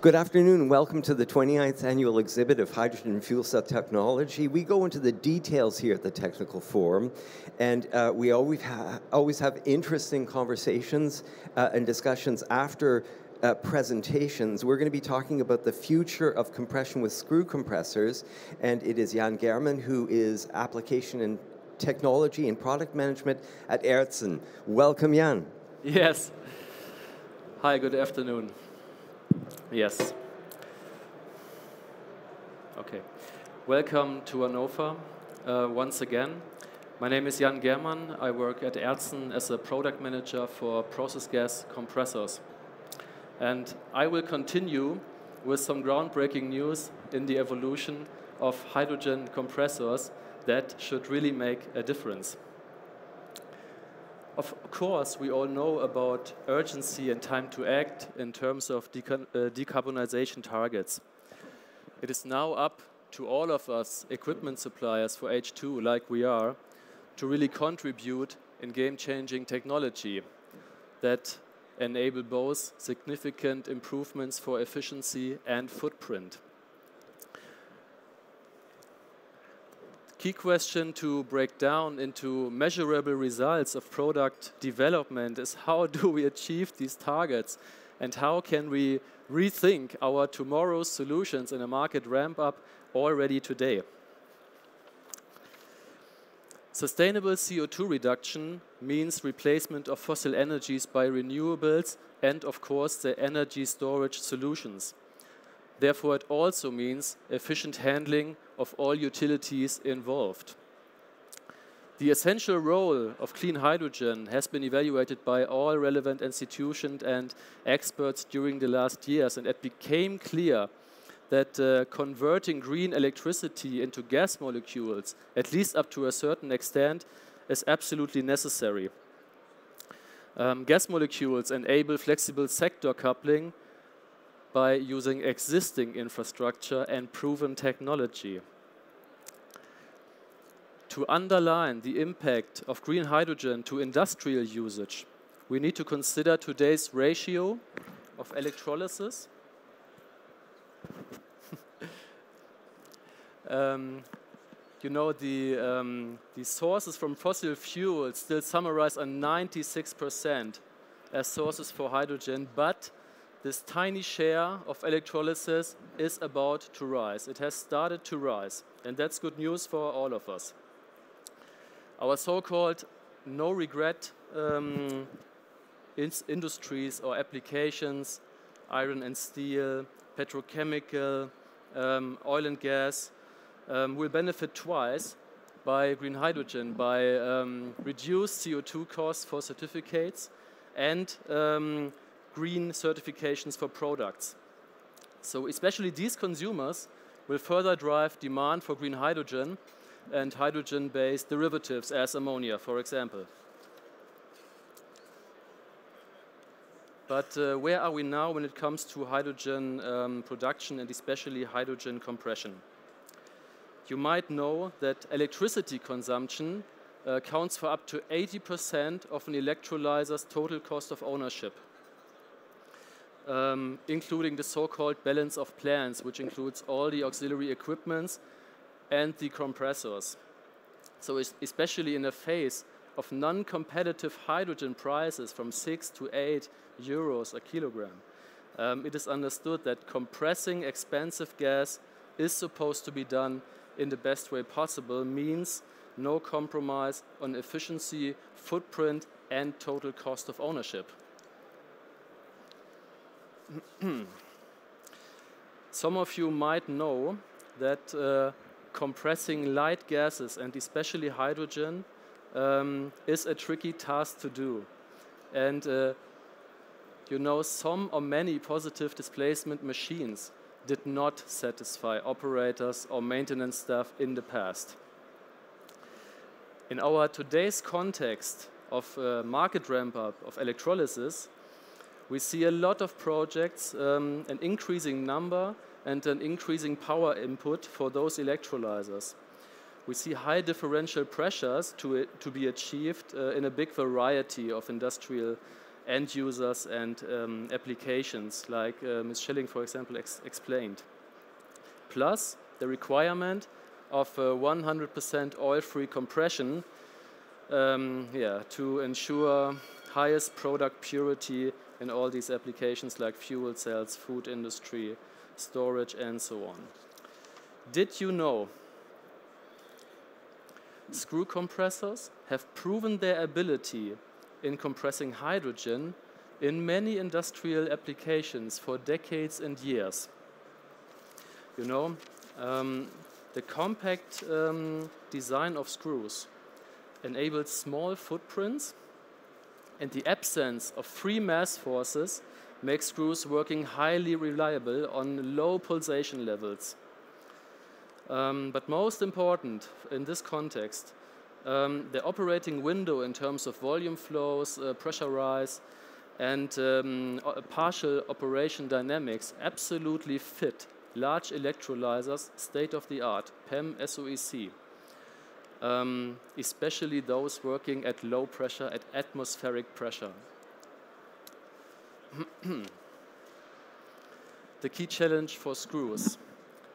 Good afternoon. Welcome to the 29th annual exhibit of hydrogen fuel cell technology. We go into the details here at the Technical Forum, and uh, we always, ha always have interesting conversations uh, and discussions after uh, presentations. We're going to be talking about the future of compression with screw compressors, and it is Jan Gehrmann, who is application and technology and product management at Aerzen. Welcome, Jan. Yes. Hi, good afternoon. Yes. Okay. Welcome to Hannover uh, once again. My name is Jan Gehrmann. I work at Aerzen as a product manager for process gas compressors. And I will continue with some groundbreaking news in the evolution of hydrogen compressors that should really make a difference. Of course, we all know about urgency and time to act in terms of uh, decarbonization targets. It is now up to all of us, equipment suppliers for H2, like we are, to really contribute in game-changing technology that enable both significant improvements for efficiency and footprint. Key question to break down into measurable results of product development is how do we achieve these targets and how can we rethink our tomorrow's solutions in a market ramp up already today. Sustainable CO2 reduction means replacement of fossil energies by renewables and of course the energy storage solutions. Therefore, it also means efficient handling of all utilities involved. The essential role of clean hydrogen has been evaluated by all relevant institutions and experts during the last years, and it became clear that uh, converting green electricity into gas molecules, at least up to a certain extent, is absolutely necessary. Um, gas molecules enable flexible sector coupling by using existing infrastructure and proven technology. To underline the impact of green hydrogen to industrial usage, we need to consider today's ratio of electrolysis um, you know, the, um, the sources from fossil fuels still summarize on 96% as sources for hydrogen, but this tiny share of electrolysis is about to rise. It has started to rise, and that's good news for all of us. Our so-called no-regret um, industries or applications, iron and steel, petrochemical, um, oil and gas, um, will benefit twice by green hydrogen, by um, reduced CO2 costs for certificates and um, green certifications for products. So especially these consumers will further drive demand for green hydrogen and hydrogen-based derivatives as ammonia, for example. But uh, where are we now when it comes to hydrogen um, production and especially hydrogen compression? You might know that electricity consumption uh, accounts for up to 80% of an electrolyzer's total cost of ownership um, including the so-called balance of plants, which includes all the auxiliary equipments and the compressors. So especially in a phase of non-competitive hydrogen prices from 6 to 8 euros a kilogram, um, it is understood that compressing expensive gas is supposed to be done in the best way possible, means no compromise on efficiency, footprint, and total cost of ownership. Some of you might know that uh, compressing light gases and especially hydrogen um, is a tricky task to do. And uh, you know, some or many positive displacement machines did not satisfy operators or maintenance staff in the past. In our today's context of uh, market ramp up of electrolysis, we see a lot of projects, um, an increasing number and an increasing power input for those electrolyzers. We see high differential pressures to, to be achieved uh, in a big variety of industrial end users and um, applications, like uh, Ms. Schilling, for example, ex explained. Plus, the requirement of 100% oil-free compression um, yeah, to ensure highest product purity in all these applications like fuel cells, food industry, storage, and so on. Did you know screw compressors have proven their ability in compressing hydrogen in many industrial applications for decades and years? You know, um, the compact um, design of screws enables small footprints and the absence of free mass forces makes screws working highly reliable on low pulsation levels. Um, but most important in this context, um, the operating window in terms of volume flows, uh, pressure rise, and um, partial operation dynamics absolutely fit large electrolyzers, state of the art, PEM SOEC um, especially those working at low pressure, at atmospheric pressure. The key challenge for screws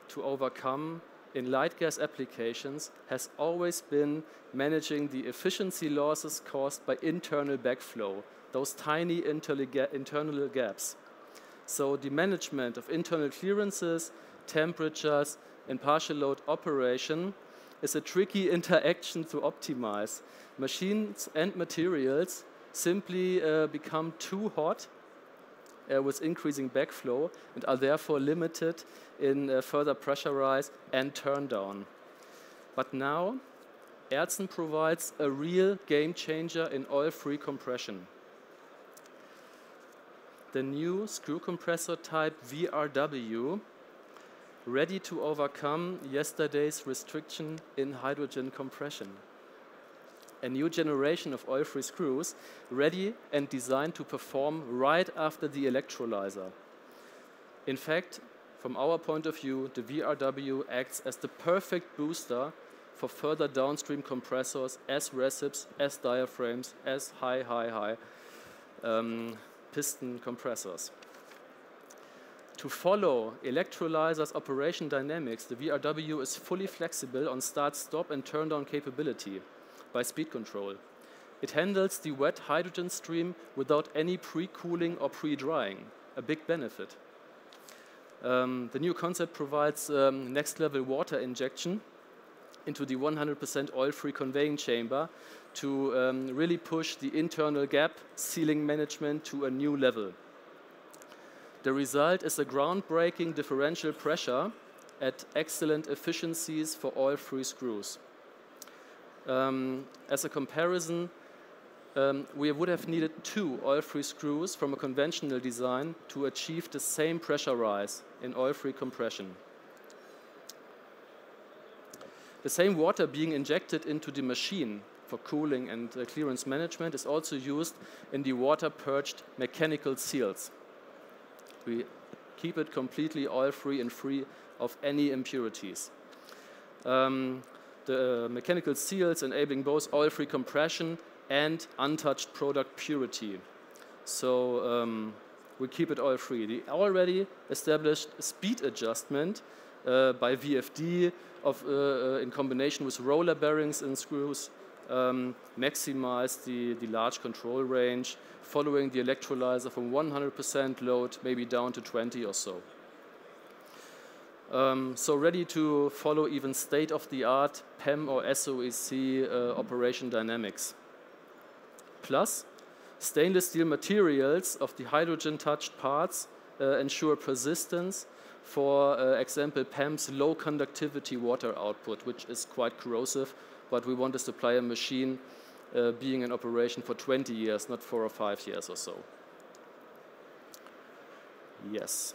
to overcome in light gas applications has always been managing the efficiency losses caused by internal backflow, those tiny internal gaps. So the management of internal clearances, temperatures, and partial load operation is a tricky interaction to optimize. Machines and materials simply uh, become too hot uh, with increasing backflow and are therefore limited in uh, further pressure rise and turn down. But now, Aerzen provides a real game changer in oil-free compression. The new screw compressor type VRW ready to overcome yesterday's restriction in hydrogen compression. A new generation of oil-free screws ready and designed to perform right after the electrolyzer. In fact, from our point of view, the VRW acts as the perfect booster for further downstream compressors as recips, as diaphragms, as high, high, high um, piston compressors. To follow electrolyzer's operation dynamics, the VRW is fully flexible on start-stop and turn-down capability by speed control. It handles the wet hydrogen stream without any pre-cooling or pre-drying, a big benefit. Um, the new concept provides um, next-level water injection into the 100% oil-free conveying chamber to um, really push the internal gap sealing management to a new level. The result is a groundbreaking differential pressure at excellent efficiencies for oil-free screws. Um, as a comparison, um, we would have needed two oil-free screws from a conventional design to achieve the same pressure rise in oil-free compression. The same water being injected into the machine for cooling and uh, clearance management is also used in the water-purged mechanical seals. We keep it completely oil-free and free of any impurities. Um, the uh, mechanical seals enabling both oil-free compression and untouched product purity. So um, we keep it oil-free. The already established speed adjustment uh, by VFD of, uh, uh, in combination with roller bearings and screws um, maximize the, the large control range following the electrolyzer from 100% load maybe down to 20 or so. Um, so ready to follow even state-of-the-art PEM or SOEC uh, operation dynamics. Plus, stainless steel materials of the hydrogen-touched parts uh, ensure persistence for uh, example PEM's low conductivity water output, which is quite corrosive but we want to supply a machine uh, being in operation for 20 years, not four or five years or so. Yes.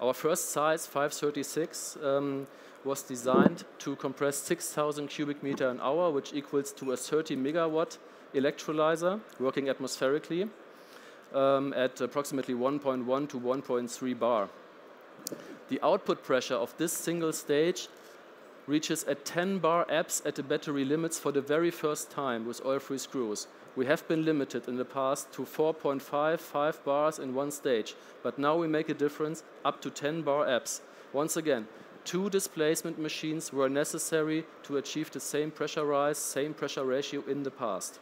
Our first size, 536, um, was designed to compress 6,000 cubic meter an hour, which equals to a 30 megawatt electrolyzer working atmospherically um, at approximately 1.1 to 1.3 bar. The output pressure of this single stage reaches at 10 bar abs at the battery limits for the very first time with oil-free screws. We have been limited in the past to 4.5, 5 bars in one stage, but now we make a difference up to 10 bar abs. Once again, two displacement machines were necessary to achieve the same pressure rise, same pressure ratio in the past.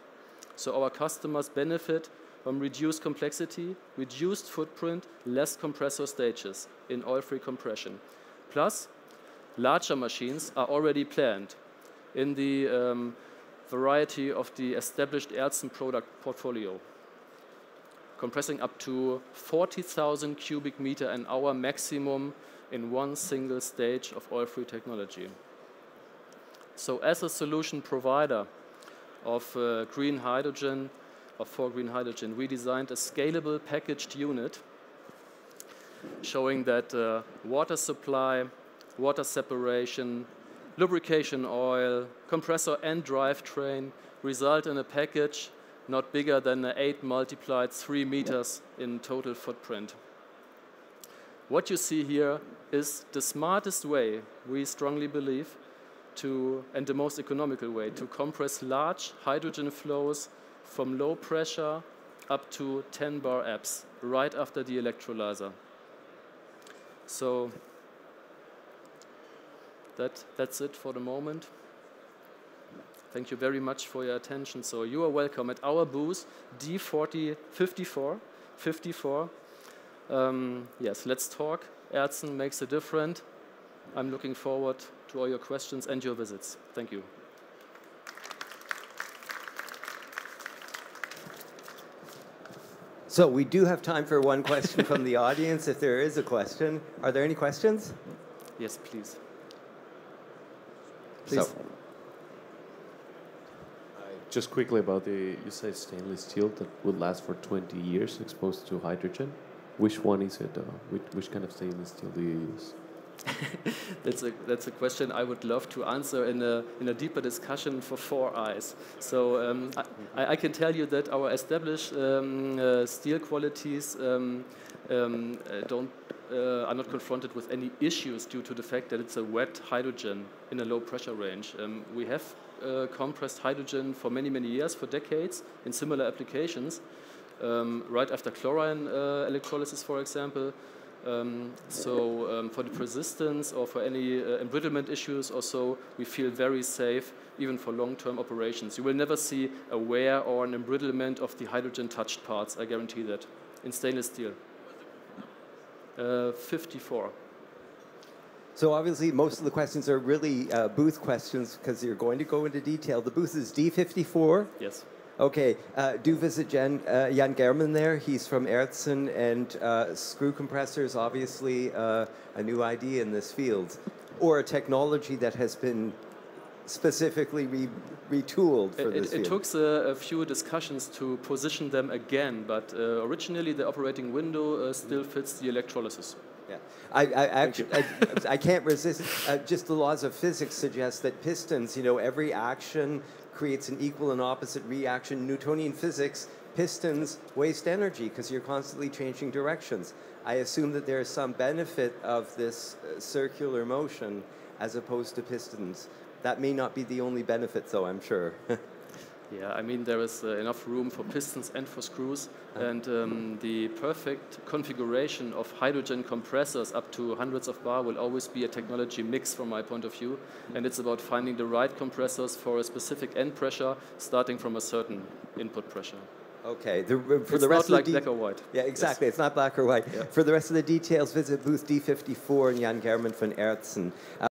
So our customers benefit from reduced complexity, reduced footprint, less compressor stages in oil-free compression. Plus, larger machines are already planned in the um, variety of the established Aerzen product portfolio, compressing up to 40,000 cubic meter an hour maximum in one single stage of oil-free technology. So as a solution provider of uh, green hydrogen, or for green hydrogen, we designed a scalable packaged unit showing that uh, water supply, water separation, lubrication oil, compressor and drivetrain result in a package not bigger than 8 multiplied 3 meters in total footprint. What you see here is the smartest way, we strongly believe, to, and the most economical way to compress large hydrogen flows from low pressure up to 10 bar abs right after the electrolyzer. So that, that's it for the moment. Thank you very much for your attention. So you are welcome at our booth D4054. 54. 54. Um, yes, let's talk. Aerzen makes a difference. I'm looking forward to all your questions and your visits. Thank you. So we do have time for one question from the audience, if there is a question. Are there any questions? Yes, please. Please. So, just quickly about the, you said stainless steel that would last for 20 years exposed to hydrogen. Which one is it? Uh, which, which kind of stainless steel do you use? that's a that's a question I would love to answer in a in a deeper discussion for four eyes. So um, I, I, can tell you that our established um, uh, steel qualities um, um uh, don't uh, are not confronted with any issues due to the fact that it's a wet hydrogen in a low pressure range. Um, we have uh, compressed hydrogen for many many years, for decades, in similar applications. Um, right after chlorine uh, electrolysis, for example, um, so um, for the persistence or for any uh, embrittlement issues or so, we feel very safe even for long-term operations. You will never see a wear or an embrittlement of the hydrogen-touched parts, I guarantee that, in stainless steel. Uh, 54. So obviously, most of the questions are really uh, booth questions because you're going to go into detail. The booth is D54. Yes. Okay, uh, do visit Jan, uh, Jan Gehrmann there. He's from Aerzen and uh, screw compressors, obviously uh, a new idea in this field, or a technology that has been specifically re retooled for it, this it, field. It took a, a, few discussions to position them again, but uh, originally the operating window uh, still fits the electrolysis. Yeah, I, I actually I, I, can't resist. just the laws of physics suggest that pistons, you know, every action creates an equal and opposite reaction. Newtonian physics, pistons waste energy because you're constantly changing directions. I assume that there is some benefit of this uh, circular motion as opposed to pistons. That may not be the only benefit, though, I'm sure. Yeah, I mean, there is uh, enough room for pistons and for screws, and um, the perfect configuration of hydrogen compressors up to hundreds of bar will always be a technology mix from my point of view, and it's about finding the right compressors for a specific end pressure, starting from a certain input pressure. Okay, the, for it's the rest not of the like black or white. Yeah, exactly. Yes. It's not black or white. Yeah. For the rest of the details, visit booth D54 and Jan Gehrmann van Aerzen. Uh,